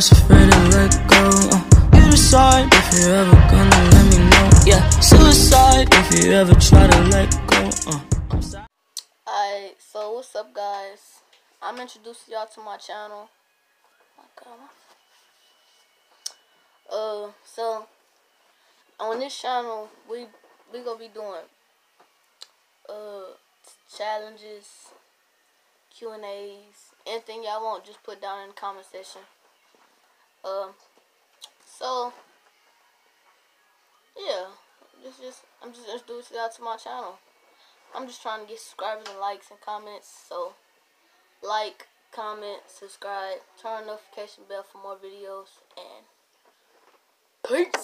that's afraid to let go. Uh, you decide if you're ever gonna let me know. Yeah, suicide if you ever try to let go. Uh, I'm sorry. Alright, so what's up, guys? I'm introducing y'all to my channel. Uh, so on this channel, we we gonna be doing uh challenges, Q and A's, anything y'all want, just put down in the comment section. Um, so yeah, just just I'm just introducing y'all to my channel. I'm just trying to get subscribers and likes and comments. So, like, comment, subscribe, turn on notification bell for more videos, and peace.